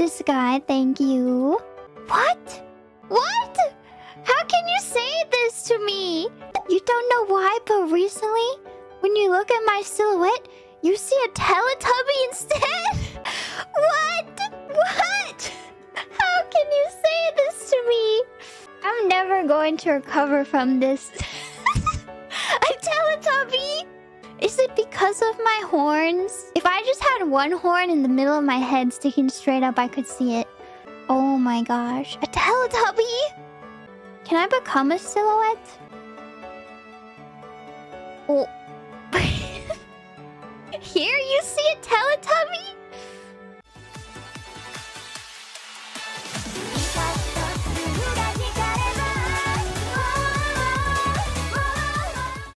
this guy, thank you. What? What? How can you say this to me? You don't know why, but recently, when you look at my silhouette, you see a Teletubby instead? what? What? How can you say this to me? I'm never going to recover from this. Is it because of my horns? If I just had one horn in the middle of my head sticking straight up, I could see it. Oh my gosh. A Teletubby? Can I become a silhouette? Oh. Here you see a Teletubby?